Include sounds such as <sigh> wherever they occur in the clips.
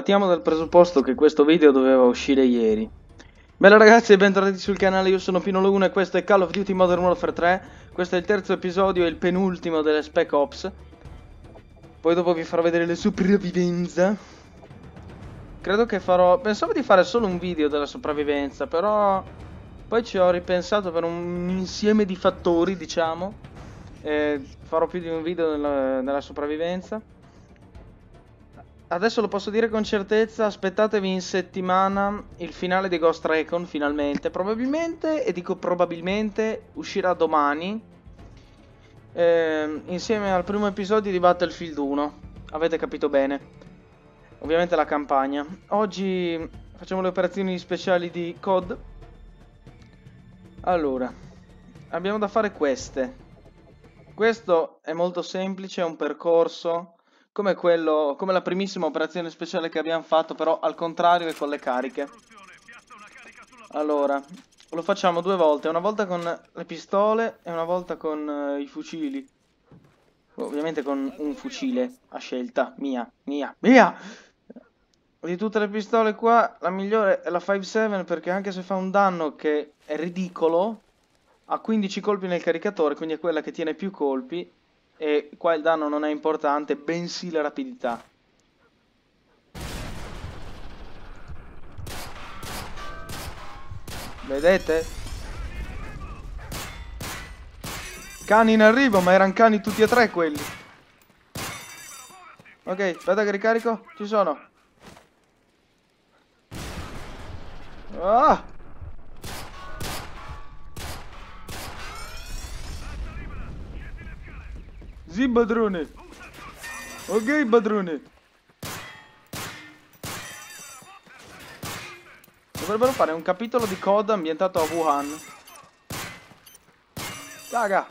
partiamo dal presupposto che questo video doveva uscire ieri. Bella ragazzi e bentornati sul canale, io sono Pinolo1 e questo è Call of Duty Modern Warfare 3. Questo è il terzo episodio e il penultimo delle Spec Ops. Poi dopo vi farò vedere le sopravvivenza. Credo che farò... Pensavo di fare solo un video della sopravvivenza, però... Poi ci ho ripensato per un insieme di fattori, diciamo. E farò più di un video della, della sopravvivenza. Adesso lo posso dire con certezza, aspettatevi in settimana il finale di Ghost Recon finalmente. Probabilmente, e dico probabilmente, uscirà domani. Eh, insieme al primo episodio di Battlefield 1. Avete capito bene. Ovviamente la campagna. Oggi facciamo le operazioni speciali di COD. Allora, abbiamo da fare queste. Questo è molto semplice, è un percorso come, quello, come la primissima operazione speciale che abbiamo fatto, però al contrario e con le cariche. Allora, lo facciamo due volte, una volta con le pistole e una volta con uh, i fucili. Ovviamente con un fucile a scelta, mia, mia, mia! Di tutte le pistole qua, la migliore è la 5.7 perché anche se fa un danno che è ridicolo, ha 15 colpi nel caricatore, quindi è quella che tiene più colpi. E qua il danno non è importante, bensì la rapidità. Vedete? Cani in arrivo, ma erano cani tutti e tre quelli. Ok, aspetta che ricarico. Ci sono. Ah! Sì, padrone. Ok, padrone. Dovrebbero fare un capitolo di COD ambientato a Wuhan. Raga.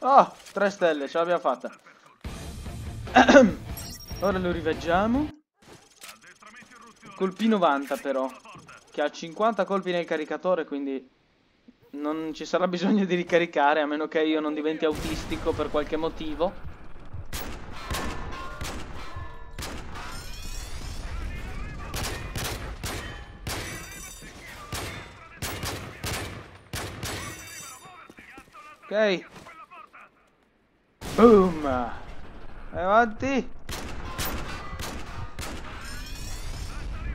Oh, tre stelle, ce l'abbiamo fatta. <clears throat> Ora lo riveggiamo. Colpi 90 però. Che ha 50 colpi nel caricatore, quindi non ci sarà bisogno di ricaricare a meno che io non diventi autistico per qualche motivo. Ok. Boom. Vai avanti.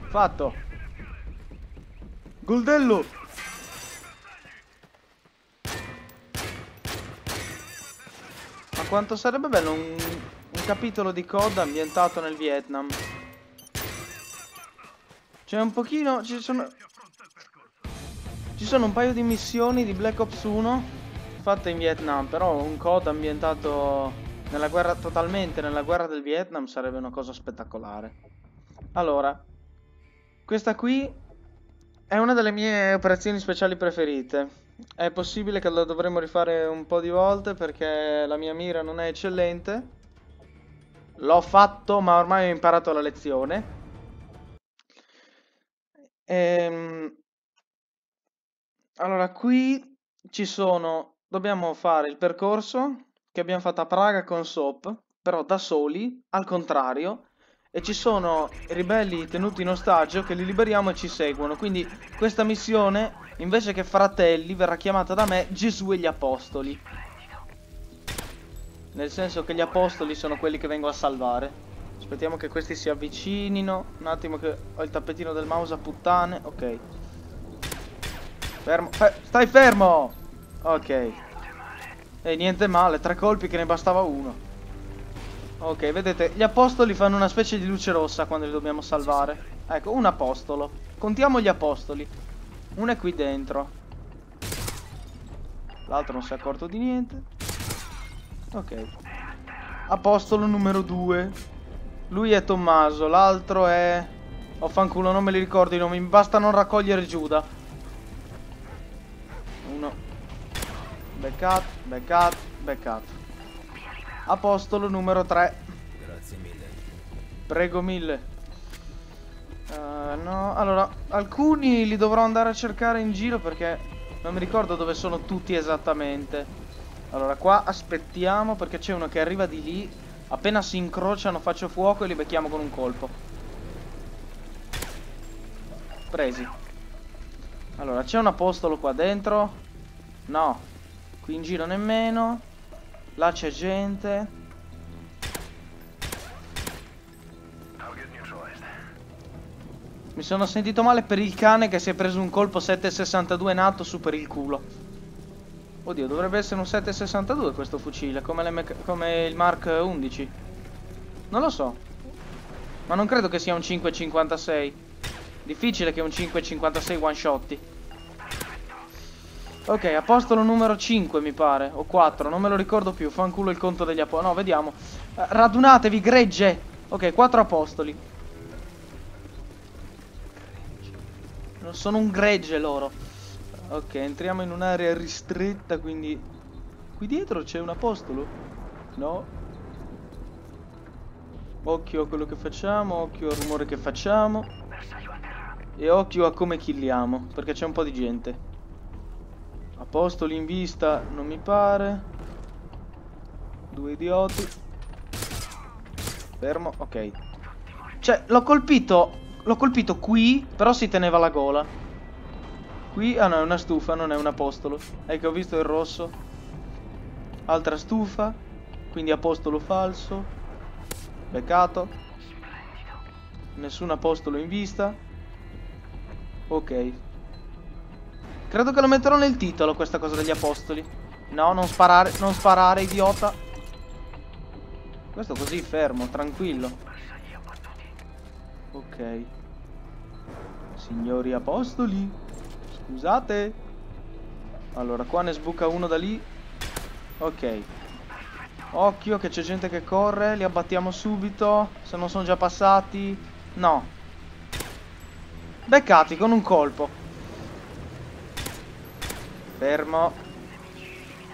Fatto. Goldello. Quanto sarebbe bello un, un capitolo di COD ambientato nel Vietnam. C'è un pochino... Ci sono... Ci sono un paio di missioni di Black Ops 1 fatte in Vietnam, però un COD ambientato nella guerra, totalmente nella guerra del Vietnam sarebbe una cosa spettacolare. Allora, questa qui è una delle mie operazioni speciali preferite. È possibile che lo dovremmo rifare un po' di volte perché la mia mira non è eccellente. L'ho fatto ma ormai ho imparato la lezione. Ehm... Allora, qui ci sono... Dobbiamo fare il percorso che abbiamo fatto a Praga con SOP, però da soli, al contrario, e ci sono ribelli tenuti in ostaggio che li liberiamo e ci seguono. Quindi questa missione, invece che fratelli, verrà chiamata da me Gesù e gli Apostoli. Nel senso che gli Apostoli sono quelli che vengo a salvare. Aspettiamo che questi si avvicinino. Un attimo che ho il tappetino del mouse a puttane. Ok. Fermo. Fe stai fermo! Ok. E niente male, tre colpi che ne bastava uno. Ok, vedete, gli apostoli fanno una specie di luce rossa quando li dobbiamo salvare. Ecco, un apostolo. Contiamo gli apostoli. Uno è qui dentro. L'altro non si è accorto di niente. Ok. Apostolo numero 2. Lui è Tommaso, l'altro è... Oh fanculo, non me li ricordo i nomi, basta non raccogliere Giuda. Uno. Backup, backup, backup. Apostolo numero 3. Grazie mille. Prego mille. Uh, no, allora, alcuni li dovrò andare a cercare in giro perché non mi ricordo dove sono tutti esattamente. Allora, qua aspettiamo perché c'è uno che arriva di lì. Appena si incrociano faccio fuoco e li becchiamo con un colpo. Presi. Allora, c'è un apostolo qua dentro? No. Qui in giro nemmeno. Là c'è gente. Mi sono sentito male per il cane che si è preso un colpo 7,62 nato su per il culo. Oddio, dovrebbe essere un 7,62 questo fucile, come, come, il Mark 11. Non lo so. Ma non credo che sia un 5,56. Difficile che un 5,56 one shotti. Ok, apostolo numero 5 mi pare, o 4, non me lo ricordo più, fanculo il conto degli apostoli. No, vediamo. Uh, radunatevi, gregge! Ok, 4 apostoli. Sono un gregge loro. Ok, entriamo in un'area ristretta, quindi... Qui dietro c'è un apostolo? No? Occhio a quello che facciamo, occhio al rumore che facciamo. E occhio a come killiamo, perché c'è un po' di gente. Apostoli in vista, non mi pare. Due idioti. Fermo, ok. Cioè, l'ho colpito L'ho colpito qui, però si teneva la gola. Qui, ah no, è una stufa, non è un apostolo. Ecco, ho visto il rosso. Altra stufa. Quindi apostolo falso. Peccato. Nessun apostolo in vista. Ok. Credo che lo metterò nel titolo questa cosa degli apostoli. No, non sparare, non sparare, idiota. Questo così fermo, tranquillo. Ok. Signori apostoli. Scusate. Allora, qua ne sbuca uno da lì. Ok. Occhio che c'è gente che corre. Li abbattiamo subito. Se non sono già passati. No. Beccati con un colpo. Fermo.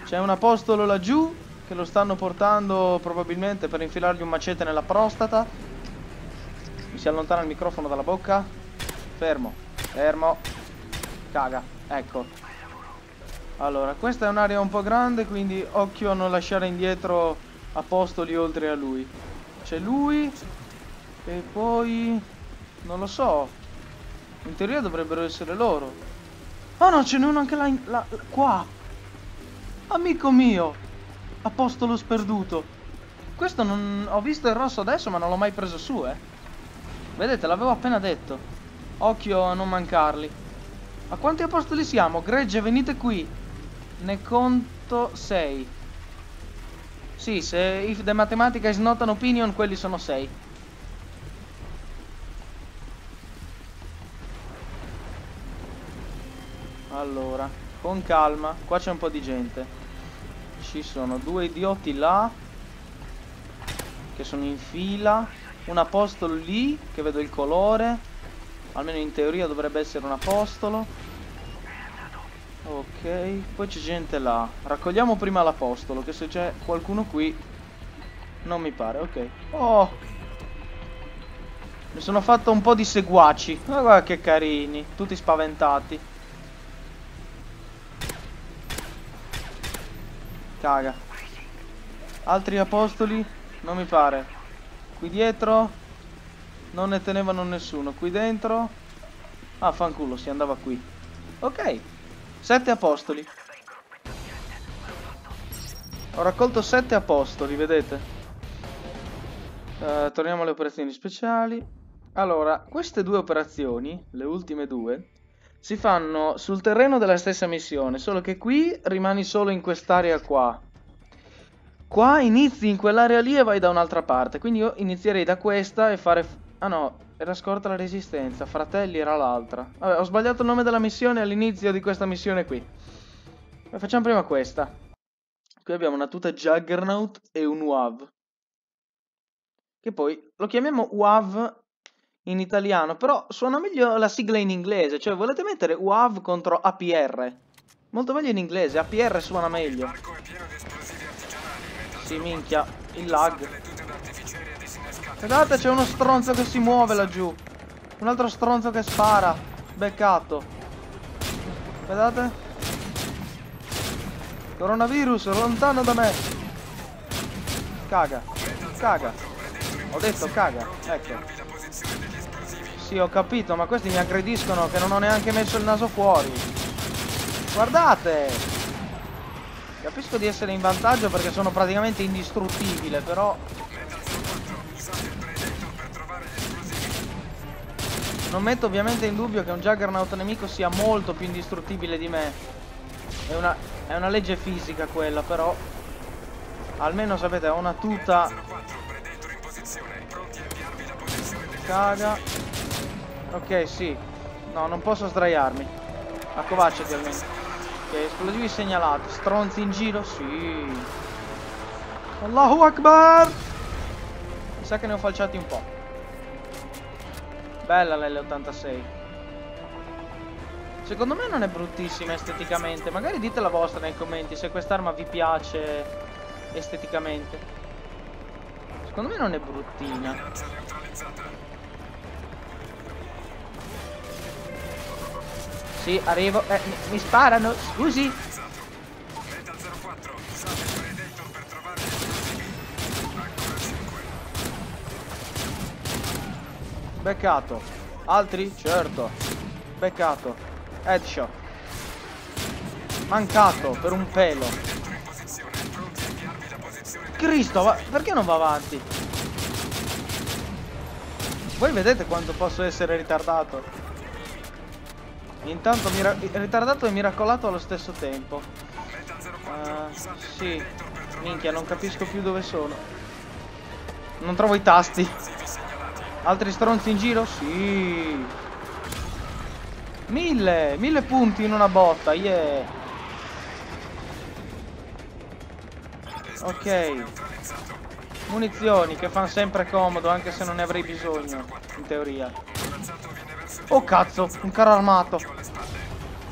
C'è un apostolo laggiù. Che lo stanno portando probabilmente per infilargli un macete nella prostata si allontana il microfono dalla bocca. Fermo, fermo. Caga, ecco. Allora, questa è un'area un po' grande, quindi occhio a non lasciare indietro apostoli oltre a lui. C'è lui e poi... non lo so. In teoria dovrebbero essere loro. Oh no, ce n'è uno anche là, in... là, qua. Amico mio. Apostolo sperduto. Questo non... ho visto il rosso adesso ma non l'ho mai preso su, eh. Vedete, l'avevo appena detto. Occhio a non mancarli. A quanti apostoli siamo? Gregge, venite qui. Ne conto 6. Sì, se if the mathematica is not an opinion, quelli sono 6. Allora, con calma. Qua c'è un po' di gente. Ci sono due idioti là. Che sono in fila un apostolo lì, che vedo il colore. Almeno in teoria dovrebbe essere un apostolo. Ok, poi c'è gente là. Raccogliamo prima l'apostolo, che se c'è qualcuno qui... Non mi pare, ok. Oh! Mi sono fatto un po' di seguaci. Ma guarda che carini, tutti spaventati. Caga. Altri apostoli? Non mi pare. Qui dietro non ne tenevano nessuno. Qui dentro... Ah, fanculo, si andava qui. Ok. Sette apostoli. Ho raccolto sette apostoli, vedete? Uh, torniamo alle operazioni speciali. Allora, queste due operazioni, le ultime due, si fanno sul terreno della stessa missione, solo che qui rimani solo in quest'area qua. Qua inizi in quell'area lì e vai da un'altra parte. Quindi io inizierei da questa e fare... Ah no, era scorta la resistenza. Fratelli era l'altra. Vabbè, ho sbagliato il nome della missione all'inizio di questa missione qui. Ma facciamo prima questa. Qui abbiamo una tuta Juggernaut e un UAV. Che poi lo chiamiamo UAV in italiano, però suona meglio la sigla in inglese. Cioè, volete mettere UAV contro APR? Molto meglio in inglese, APR suona meglio. Sì, minchia, il lag. Guardate, c'è uno stronzo che si muove laggiù. Un altro stronzo che spara. Beccato. Guardate. Coronavirus, lontano da me. Caga. Caga. Ho detto caga. Ecco. Sì, ho capito, ma questi mi aggrediscono che non ho neanche messo il naso fuori. Guardate! Capisco di essere in vantaggio perché sono praticamente indistruttibile, però... Non metto ovviamente in dubbio che un Juggernaut nemico sia molto più indistruttibile di me. È una, è una legge fisica quella, però... Almeno sapete, ho una tuta... Caga. Ok, sì. No, non posso sdraiarmi. Accovacciati almeno. Ok, esplosivi segnalati. Stronzi in giro? Sì. Allahu Akbar! Mi sa che ne ho falciati un po'. Bella l'L86. Secondo me non è bruttissima esteticamente. Magari dite la vostra nei commenti se quest'arma vi piace esteticamente. Secondo me non è bruttina. Sì, arrivo. Eh, mi, mi sparano, scusi. Beccato. Altri? Certo. Beccato. Headshot. Mancato per un pelo. Cristo, va... perché non va avanti? Voi vedete quanto posso essere ritardato? Intanto mira... ritardato e miracolato allo stesso tempo. Uh, sì. Minchia, non capisco più dove sono. Non trovo i tasti. Altri stronzi in giro? Sì. Mille, mille punti in una botta, yeah. Ok. Munizioni che fanno sempre comodo anche se non ne avrei bisogno, in teoria. Oh cazzo, un carro armato.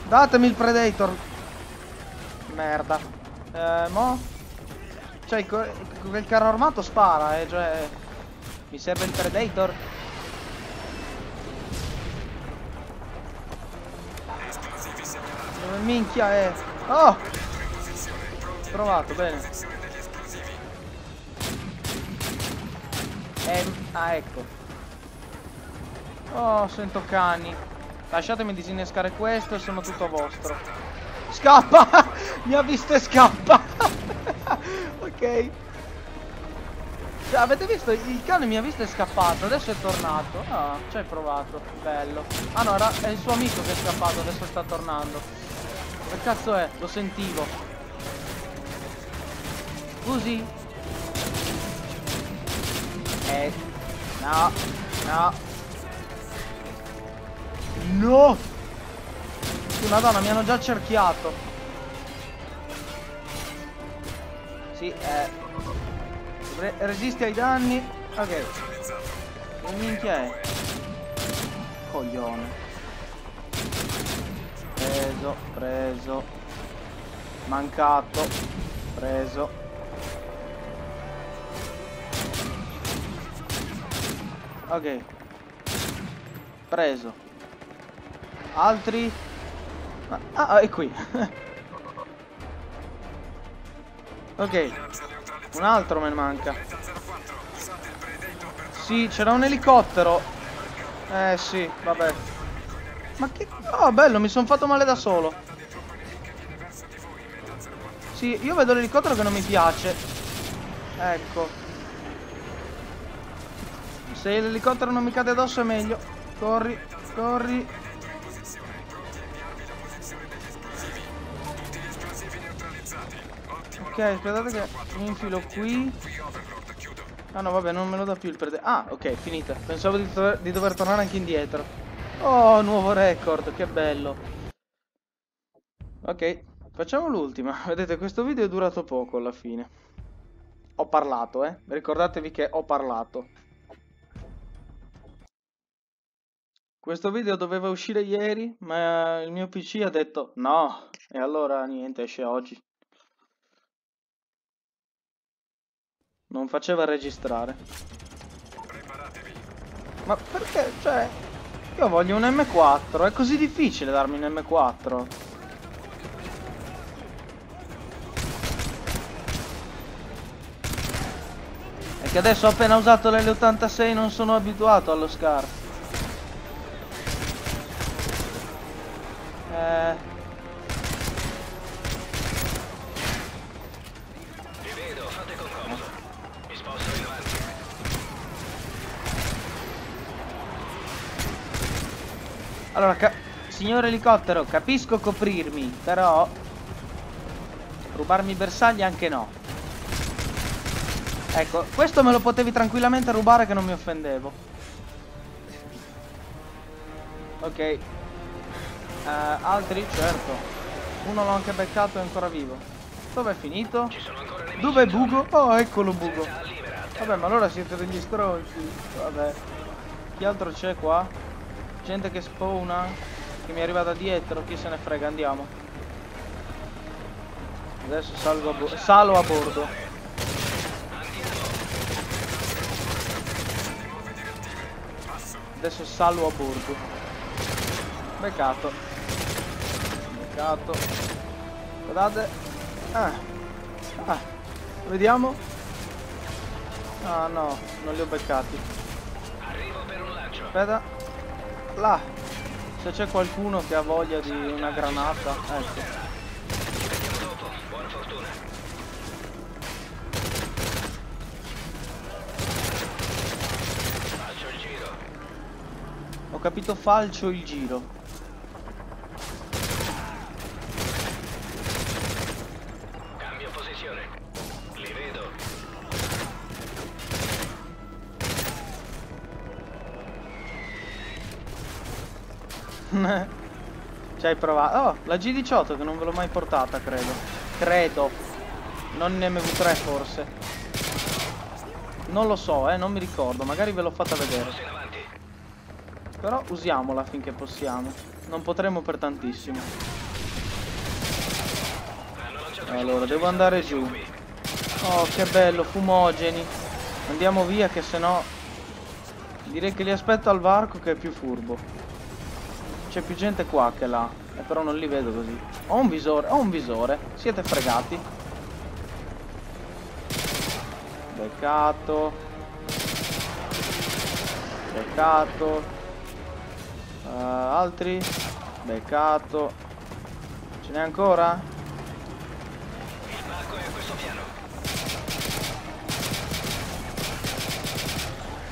Datemi il Predator. Merda. Eh, mo? Cioè, quel carro armato spara, eh, cioè... Mi serve il Predator. Dove minchia è? Oh! Provato, bene. Eh, ah, ecco. Oh, sento cani. Lasciatemi disinnescare questo e sono tutto vostro. Scappa! <laughs> Mi ha visto e scappa! <laughs> ok. Cioè, avete visto? Il cane mi ha visto e scappato, adesso è tornato. Ah, ci hai provato, bello. Ah no, era, è il suo amico che è scappato, adesso sta tornando. Che cazzo è? Lo sentivo. Scusi? Eh. No. No. No! Sì, madonna, mi hanno già cerchiato. Sì, eh. Re resisti ai danni. Ok. Che minchia è? Coglione. Preso, preso. Mancato. Preso. Ok. Preso. Altri? Ah, è qui. <laughs> ok. Un altro me ne manca. Sì, c'era un elicottero. Eh sì, vabbè. Ma che... Oh, bello, mi sono fatto male da solo. Sì, io vedo l'elicottero che non mi piace. Ecco. Se l'elicottero non mi cade addosso è meglio. Corri, corri. Ok, aspettate che mi infilo qui. Ah no, vabbè, non me lo dà più il prede... Ah, ok, finita. Pensavo di, di dover tornare anche indietro. Oh, nuovo record, che bello. Ok, facciamo l'ultima. <laughs> Vedete, questo video è durato poco alla fine. Ho parlato, eh. Ricordatevi che ho parlato. Questo video doveva uscire ieri, ma il mio PC ha detto no. E allora niente, esce oggi. Non faceva registrare. Preparatevi. Ma perché? Cioè... Io voglio un M4. È così difficile darmi un M4. E che adesso ho appena usato l'L86 e non sono abituato allo scar. Eh... Allora, signor elicottero, capisco coprirmi, però... Rubarmi i bersagli anche no. Ecco, questo me lo potevi tranquillamente rubare che non mi offendevo. Ok. Eh, altri? Certo. Uno l'ho anche beccato e è ancora vivo. Dov'è finito? Dov'è Bugo? Oh, eccolo Bugo. Vabbè, ma allora siete degli stronzi. Vabbè. Chi altro c'è qua? Gente che spawna. Che mi arriva da dietro. Chi se ne frega, andiamo. Adesso salgo a, bo- salo a bordo. Adesso salgo a bordo. Beccato. Beccato. Guardate. Ah. Ah. Vediamo. Ah no, non li ho beccati. Arrivo per un lancio. Aspetta. Là. Se c'è qualcuno che ha voglia di una granata. Ecco. Ho capito falcio il giro. Cambio posizione. Li vedo. Ci hai provato. Oh, la G18 che non ve l'ho mai portata, credo. Credo. Non in MV3 forse. Non lo so, eh, non mi ricordo. Magari ve l'ho fatta vedere. Però usiamola finché possiamo. Non potremo per tantissimo. Allora, devo andare giù. Oh, che bello, fumogeni. Andiamo via che sennò... Direi che li aspetto al varco che è più furbo. C'è più gente qua che là. Eh, però non li vedo così. Ho un visore, ho un visore. Siete fregati. Beccato. Beccato. Eh, altri? Beccato. Ce n'è ancora? Il parco è a questo piano.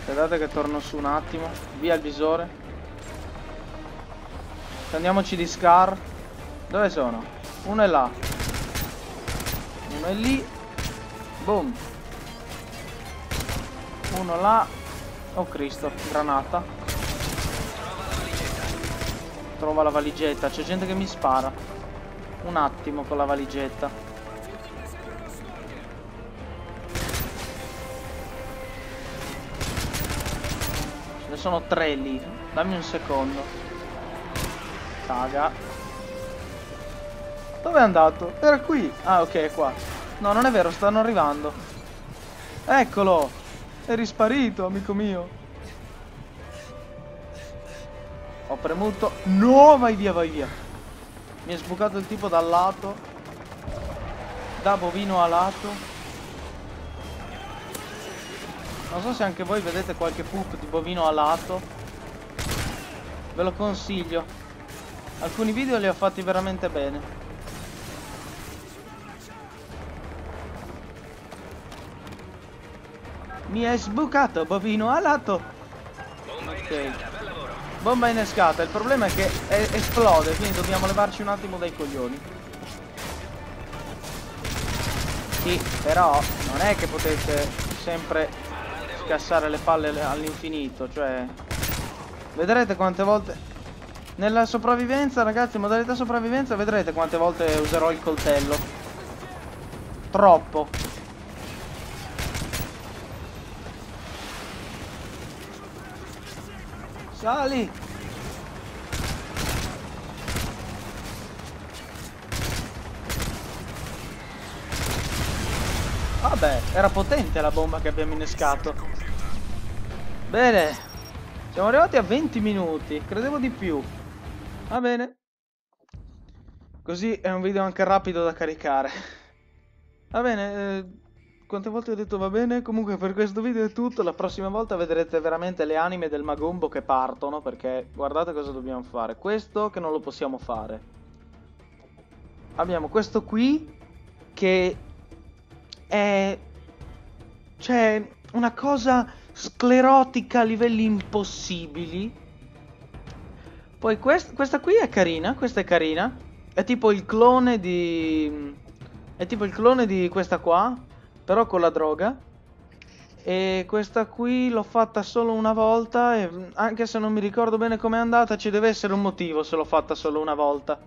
Aspettate che torno su un attimo. Via il visore. Prendiamoci di Scar. Dove sono? Uno è là. Uno è lì. Boom. Uno là. Oh Cristo, granata. Trova la valigetta. C'è gente che mi spara. Un attimo con la valigetta. Ce ne sono tre lì. Dammi un secondo. Caga. Dove è andato? Era qui. Ah, ok, è qua. No, non è vero, stanno arrivando. Eccolo. È risparito, amico mio. Ho premuto. No, vai via, vai via. Mi è sbucato il tipo dal lato. Da bovino a lato. Non so se anche voi vedete qualche poop di bovino a lato. Ve lo consiglio. Alcuni video li ho fatti veramente bene. Mi è sbucato bovino a lato. Ok. Bomba innescata. Il problema è che è- esplode, quindi dobbiamo levarci un attimo dai coglioni. Sì, però non è che potete sempre scassare le palle all'infinito, cioè... Vedrete quante volte... Nella sopravvivenza, ragazzi, modalità sopravvivenza, vedrete quante volte userò il coltello. Troppo. Sali! Vabbè, era potente la bomba che abbiamo innescato. Bene, siamo arrivati a 20 minuti, credevo di più. Va bene. Così è un video anche rapido da caricare. Va bene, eh, quante volte ho detto va bene? Comunque per questo video è tutto, la prossima volta vedrete veramente le anime del Magumbo che partono, perché guardate cosa dobbiamo fare. Questo che non lo possiamo fare. abbiamo questo qui che è cioè una cosa sclerotica a livelli impossibili. Poi quest questa qui è carina, questa è carina. È tipo il clone di è tipo il clone di questa qua, però con la droga. E questa qui l'ho fatta solo una volta e anche se non mi ricordo bene com'è andata ci deve essere un motivo se l'ho fatta solo una volta.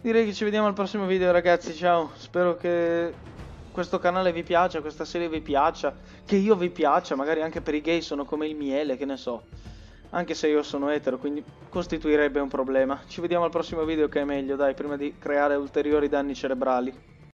Direi che ci vediamo al prossimo video ragazzi, ciao, spero che questo canale vi piaccia, questa serie vi piaccia, che io vi piaccia, magari anche per i gay sono come il miele, che ne so. Anche se io sono etero, quindi costituirebbe un problema. Ci vediamo al prossimo video che è meglio, dai, prima di creare ulteriori danni cerebrali.